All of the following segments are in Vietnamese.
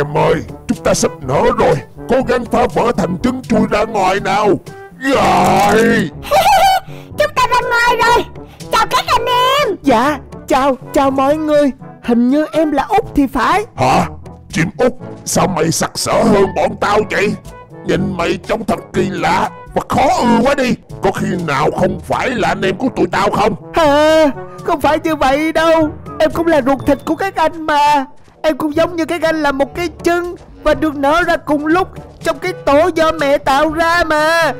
em ơi Chúng ta sắp nở rồi. Cố gắng phá vỡ thành trứng chui ra ngoài nào. Rồi Chúng ta ra ngoài rồi. Chào các anh em. Dạ chào chào mọi người. Hình như em là Út thì phải. Hả? Chim út Sao mày sặc sỡ hơn bọn tao vậy? Nhìn mày trông thật kỳ lạ Và khó ưa quá đi. Có khi nào không phải là anh em của tụi tao không? À, Không phải như vậy đâu. Em cũng là ruột thịt của các anh mà Em cũng giống như các anh là một cái chân Và được nở ra cùng lúc Trong cái tổ do mẹ tạo ra mà.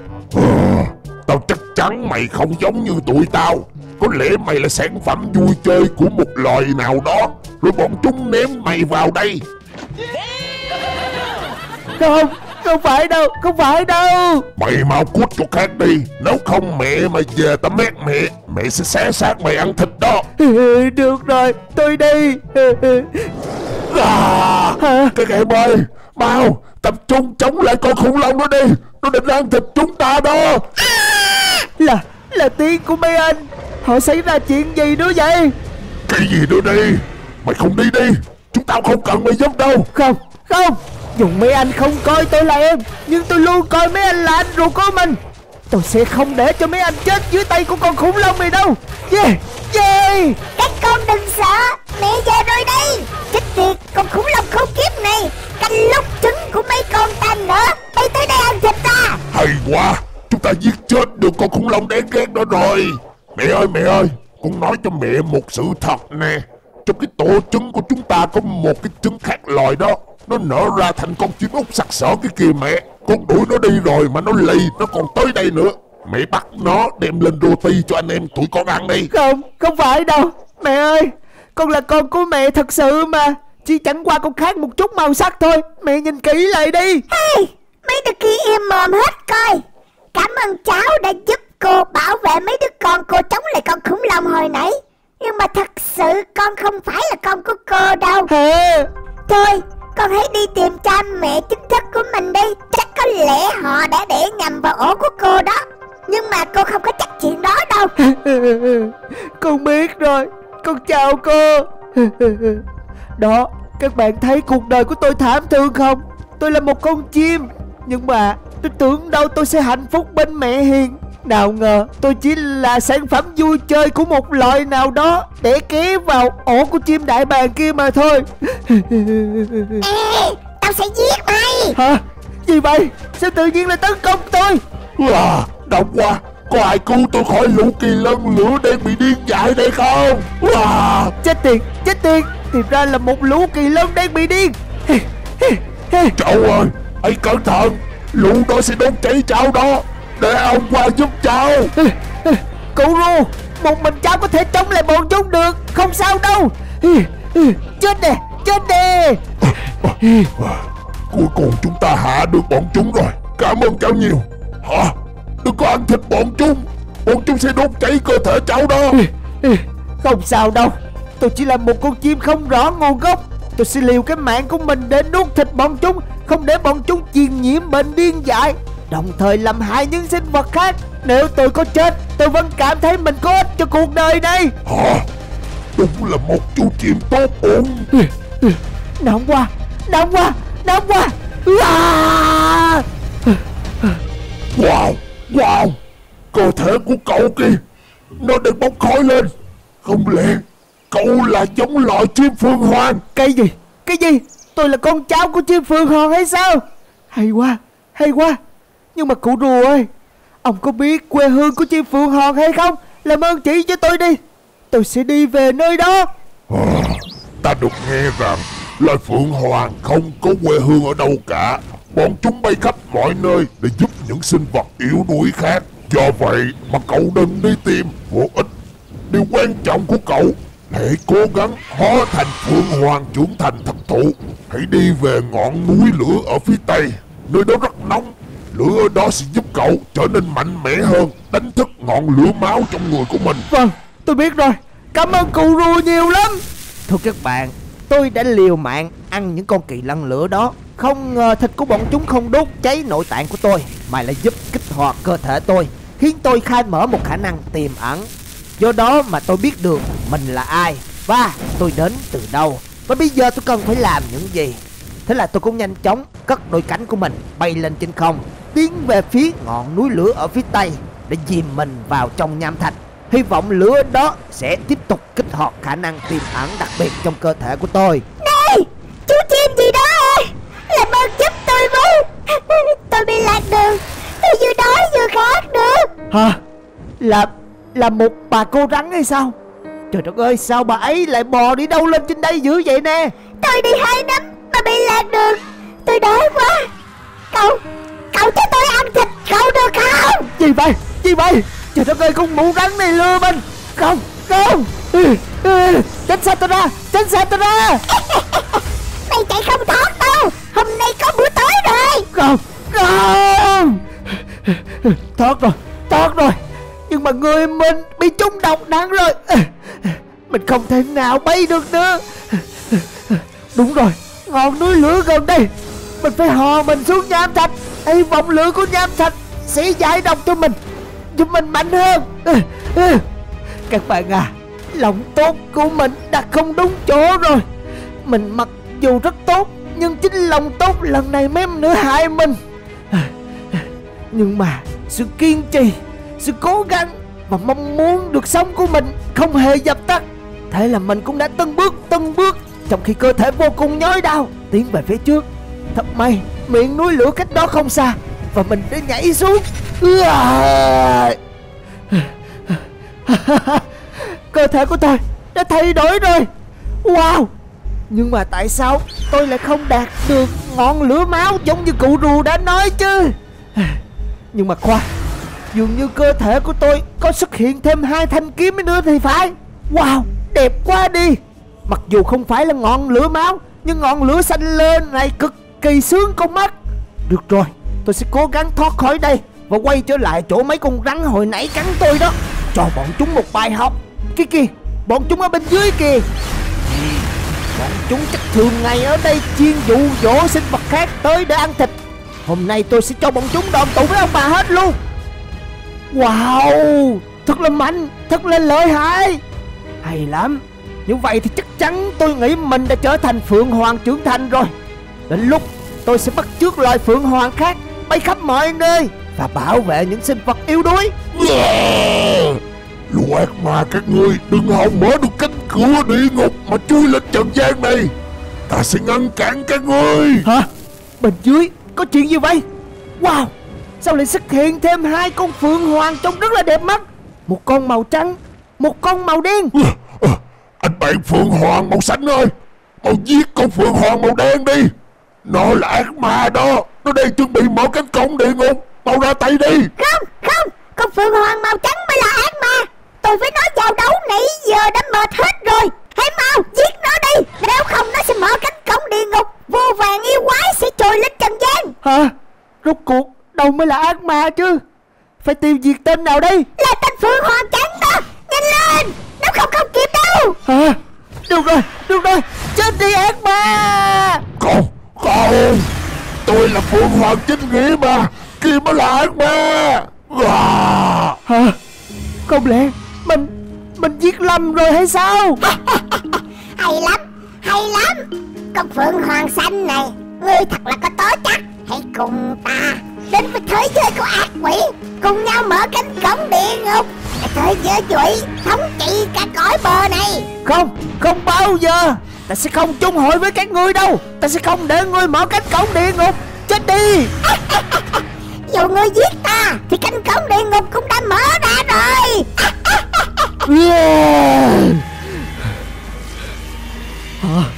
Tao chắc chắn mày không giống như tụi tao. Có lẽ mày là sản phẩm vui chơi của một loài nào đó. Rồi bọn chúng ném mày vào đây. Không Không phải đâu Không phải đâu. Mày mau cút chỗ khác đi. Nếu không mẹ mày về tao mét mẹ. Mẹ sẽ xé xác mày ăn thịt đó. Được rồi Tôi đi à? Các em ơi Mau tập trung chống lại con khủng long đó đi. Nó định ăn thịt chúng ta đó. Là Là tiếng của mấy anh. Họ xảy ra chuyện gì nữa vậy? Cái gì nữa đi Mày không đi đi. Chúng tao không cần mày giúp đâu. Không Không. Dùng mấy anh không coi tôi là em Nhưng tôi luôn coi mấy anh là anh ruột của mình. Tôi sẽ không để cho mấy anh chết dưới tay của con khủng long này đâu. Yeah Yeah. Các con đừng sợ Tiệt con khủng long khốn kiếp này Canh lúc trứng của mấy con ta nữa Bay tới đây ăn thịt ta. Hay quá Chúng ta giết chết được con khủng long đáng ghét đó rồi. Mẹ ơi mẹ ơi Con nói cho mẹ một sự thật nè. Trong cái tổ trứng của chúng ta có một cái trứng khác loài đó. Nó nở ra thành con chim út sặc sỡ cái kia mẹ. Con đuổi nó đi rồi mà nó lì Nó còn tới đây nữa. Mẹ bắt nó đem lên roti cho anh em tụi con ăn đi. Không Không phải đâu. Mẹ ơi Con là con của mẹ thật sự mà Chỉ chẳng qua con khác một chút màu sắc thôi. Mẹ nhìn kỹ lại đi. Hey, mấy đứa kia im mồm hết coi. Cảm ơn cháu đã giúp cô bảo vệ mấy đứa con cô chống lại con khủng long hồi nãy. Nhưng mà thật sự con không phải là con của cô đâu. Hả? Thôi, con hãy đi tìm cha mẹ chính thức của mình đi. Chắc có lẽ họ đã để nhầm vào ổ của cô đó. Nhưng mà cô không có chắc chuyện đó đâu. Con biết rồi. Con chào cô. Đó Các bạn thấy cuộc đời của tôi thảm thương không? Tôi là một con chim. Nhưng mà tôi tưởng đâu tôi sẽ hạnh phúc bên mẹ hiền. Nào ngờ tôi chỉ là sản phẩm vui chơi của một loài nào đó Để ké vào ổ của chim đại bàng kia mà thôi. Ê, tao sẽ giết mày. Hả? Gì vậy? Sao tự nhiên lại tấn công tôi? À, Đau quá. Có ai cứu tôi khỏi lũ kỳ lân lửa đang bị điên dại đây không? À, Chết tiệt Chết tiệt Thì ra là một lũ kỳ lân đang bị điên. Cháu ơi Hãy cẩn thận. Lũ đó sẽ đốt cháy cháu đó. Để ông qua giúp cháu. Cụ ru Một mình cháu có thể chống lại bọn chúng được. Không sao đâu. Chết nè Chết nè. Cuối cùng chúng ta hạ được bọn chúng rồi. Cảm ơn cháu nhiều. Hả? Đừng có ăn thịt bọn chúng. Bọn chúng sẽ đốt cháy cơ thể cháu đó. Không sao đâu Tôi chỉ là một con chim không rõ nguồn gốc. Tôi sẽ liều cái mạng của mình để nuốt thịt bọn chúng Không để bọn chúng truyền nhiễm bệnh điên dại. Đồng thời làm hại những sinh vật khác. Nếu tôi có chết Tôi vẫn cảm thấy mình có ích cho cuộc đời này. Hả? Đúng là một chú chim tốt bụng Nóng quá Nóng quá Nóng quá à! Wow Wow. Cơ thể của cậu kìa Nó đang bốc khói lên. Không lẽ Cậu là giống loại chim phương hoàng. Cái gì? Cái gì? Tôi là con cháu của chim phượng hoàng hay sao? Hay quá Hay quá. Nhưng mà cụ rùa ơi Ông có biết quê hương của chim phượng hoàng hay không? Làm ơn chỉ cho tôi đi. Tôi sẽ đi về nơi đó. À, Ta được nghe rằng Loài phượng hoàng không có quê hương ở đâu cả. Bọn chúng bay khắp mọi nơi Để giúp những sinh vật yếu đuối khác. Do vậy mà cậu đừng đi tìm vô ích. Điều quan trọng của cậu Hãy cố gắng hóa thành phượng hoàng trưởng thành thật thụ. Hãy đi về ngọn núi lửa ở phía tây, Nơi đó rất nóng. Lửa ở đó sẽ giúp cậu trở nên mạnh mẽ hơn, Đánh thức ngọn lửa máu trong người của mình. Vâng tôi biết rồi. Cảm ơn cụ rùa nhiều lắm. Thưa các bạn, Tôi đã liều mạng ăn những con kỳ lân lửa đó. Không ngờ thịt của bọn chúng không đốt cháy nội tạng của tôi, Mà lại giúp kích hoạt cơ thể tôi, Khiến tôi khai mở một khả năng tiềm ẩn. Do đó mà tôi biết được mình là ai Và tôi đến từ đâu. Và bây giờ tôi cần phải làm những gì? Thế là tôi cũng nhanh chóng cất đôi cánh của mình bay lên trên không Tiến về phía ngọn núi lửa ở phía tây Để dìm mình vào trong nham thạch. Hy vọng lửa đó sẽ tiếp tục kích hoạt khả năng tiềm ẩn đặc biệt trong cơ thể của tôi. Này Chú chim gì đó à? Làm ơn giúp tôi với. Tôi bị lạc đường. Tôi vừa đói vừa khát nữa. Hả? Là là một bà cô rắn hay sao? Trời đất ơi sao bà ấy lại bò đi đâu lên trên đây dữ vậy nè? Tôi đi hai năm mà bị lạc đường. Tôi đói quá. Cậu Cậu cho tôi ăn thịt cậu được không? Gì vậy? Gì vậy? Trời đất ơi con mụ rắn này lừa mình. Không Không. Ừ, ừ, Tránh xa tôi ra Tránh xa tôi ra. Mày chạy không thoát đâu. Hôm nay có bữa tối rồi. Không Không. Thoát rồi nhưng mà người mình bị trúng độc nặng rồi. Mình không thể nào bay được nữa. Đúng rồi, Ngọn núi lửa gần đây. Mình phải hò mình xuống nham thạch. Hy vọng lửa của nham thạch Sẽ giải độc cho mình, Giúp mình mạnh hơn. Các bạn à Lòng tốt của mình đã không đúng chỗ rồi. Mình mặc dù rất tốt, Nhưng chính lòng tốt lần này mém nữa hại mình. Nhưng mà sự kiên trì sự cố gắng Và mong muốn được sống của mình Không hề dập tắt. Thế là mình cũng đã từng bước từng bước Trong khi cơ thể vô cùng nhói đau, Tiến về phía trước. Thật may, miệng núi lửa cách đó không xa Và mình đã nhảy xuống. Cơ thể của tôi đã thay đổi rồi. Wow! Nhưng mà tại sao tôi lại không đạt được ngọn lửa máu giống như cụ rùa đã nói chứ? Nhưng mà khoan Dường như cơ thể của tôi có xuất hiện thêm hai thanh kiếm nữa thì phải. Wow, đẹp quá đi. Mặc dù không phải là ngọn lửa máu, Nhưng ngọn lửa xanh lên này cực kỳ sướng con mắt. Được rồi, tôi sẽ cố gắng thoát khỏi đây Và quay trở lại chỗ mấy con rắn hồi nãy cắn tôi đó. Cho bọn chúng một bài học. Kia kìa, Bọn chúng ở bên dưới kìa. Bọn chúng chắc thường ngày ở đây chuyên dụ dỗ sinh vật khác tới để ăn thịt. Hôm nay tôi sẽ cho bọn chúng đòn tụ với ông bà hết luôn. Wow Thật là mạnh Thật là lợi hại. Hay lắm Như vậy thì chắc chắn tôi nghĩ mình đã trở thành Phượng Hoàng trưởng thành rồi. Đến lúc tôi sẽ bắt chước loài Phượng Hoàng khác Bay khắp mọi nơi Và bảo vệ những sinh vật yếu đuối. Lũ ác ma các ngươi đừng hòng mở được cánh cửa địa ngục mà chui lên trần gian này. Ta sẽ ngăn cản các ngươi. Hả? Bên dưới có chuyện gì vậy? Wow Sao lại xuất hiện thêm hai con Phượng Hoàng trông rất là đẹp mắt? Một con màu trắng Một con màu đen. Ờ, Anh bạn Phượng Hoàng màu xanh ơi. Mau giết con Phượng Hoàng màu đen đi. Nó là ác ma đó. Nó đang chuẩn bị mở cánh cổng địa ngục. Mau ra tay đi. Không không Con Phượng Hoàng màu trắng mới là ác ma. Tôi với nó giao đấu nãy giờ đã mệt hết rồi. Hãy mau giết nó đi. Nếu không nó sẽ mở cánh cổng địa ngục Vô vàng yêu quái sẽ trồi lên trần gian Hả Rốt cuộc đâu mới là ác ma chứ. Phải tiêu diệt tên nào đây? Là tên Phượng Hoàng trắng đó. Nhanh lên. Nếu không không kịp đâu. Hả? Được rồi Được rồi. Chết đi ác ma. Không Không Tôi là Phượng Hoàng chính nghĩa mà. Kia mới là ác ma. À. Hả? Không lẽ Mình Mình giết Lâm rồi hay sao? Hay lắm Hay lắm. Con Phượng Hoàng xanh này Ngươi thật là có tố chắc Hãy cùng ta Đến với thế giới của ác quỷ Cùng nhau mở cánh cổng địa ngục. Thế giới quỷ thống trị cả cõi bờ này. Không Không bao giờ. Ta sẽ không chung hội với các ngươi đâu. Ta sẽ không để ngươi mở cánh cổng địa ngục. Chết đi. Dù ngươi giết ta Thì cánh cổng địa ngục cũng đã mở ra rồi. Yeah.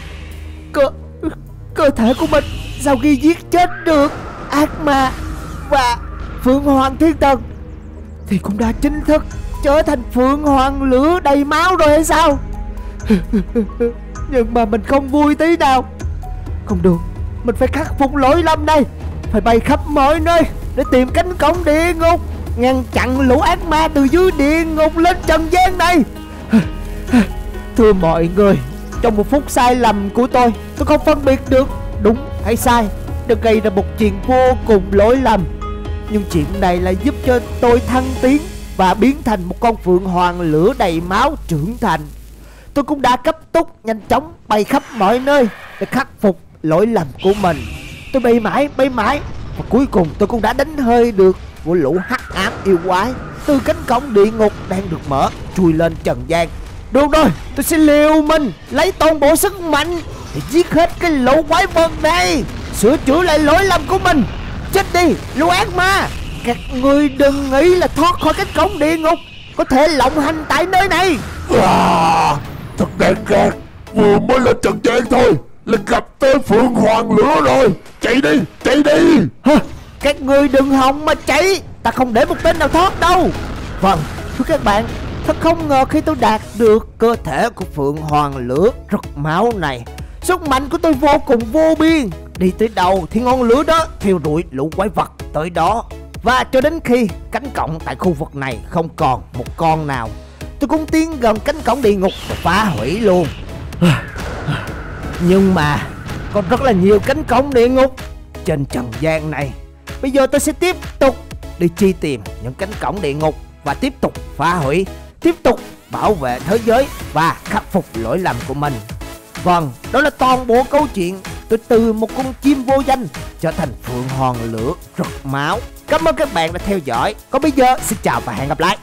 Cơ Cơ thể của mình Sau khi giết chết được? Ác ma và Phượng Hoàng Thiên Tần Thì cũng đã chính thức Trở thành Phượng Hoàng lửa đầy máu rồi hay sao? Nhưng mà mình không vui tí nào. Không được, Mình phải khắc phục lỗi lầm này. Phải bay khắp mọi nơi Để tìm cánh cổng địa ngục. Ngăn chặn lũ ác ma từ dưới địa ngục lên trần gian này. Thưa mọi người, Trong một phút sai lầm của tôi Tôi không phân biệt được đúng hay sai. Đã gây ra một chuyện vô cùng lỗi lầm. Nhưng chuyện này là giúp cho tôi thăng tiến Và biến thành một con phượng hoàng lửa đầy máu trưởng thành. Tôi cũng đã cấp tốc nhanh chóng bay khắp mọi nơi Để khắc phục lỗi lầm của mình. Tôi bay mãi bay mãi Và cuối cùng tôi cũng đã đánh hơi được Của lũ hắc ám yêu quái. Từ cánh cổng địa ngục đang được mở, Chui lên trần gian. Được rồi, tôi sẽ liều mình Lấy toàn bộ sức mạnh Để giết hết cái lũ quái vật này. Sửa chữa lại lỗi lầm của mình. Chết đi lũ ác ma. Các ngươi đừng nghĩ là thoát khỏi cánh cổng địa ngục. Có thể lộng hành tại nơi này. À, Thật đáng ghét. Vừa mới lên trần gian thôi Là gặp tới Phượng Hoàng lửa rồi. Chạy đi chạy đi. Hơ, các ngươi đừng hòng mà chạy. Ta không để một tên nào thoát đâu. Vâng, thưa các bạn Thật không ngờ khi tôi đạt được cơ thể của Phượng Hoàng lửa rực máu này Sức mạnh của tôi vô cùng vô biên Đi tới đâu thì ngọn lửa đó thiêu đuổi lũ quái vật tới đó. Và cho đến khi cánh cổng tại khu vực này không còn một con nào Tôi cũng tiến gần cánh cổng địa ngục và phá hủy luôn. Nhưng mà còn rất là nhiều cánh cổng địa ngục trên trần gian này. Bây giờ tôi sẽ tiếp tục đi chi tìm những cánh cổng địa ngục Và tiếp tục phá hủy Tiếp tục bảo vệ thế giới và khắc phục lỗi lầm của mình. Vâng, đó là toàn bộ câu chuyện Tôi từ một con chim vô danh trở thành phượng hoàng lửa rực máu. Cảm ơn các bạn đã theo dõi. Còn bây giờ, xin chào và hẹn gặp lại.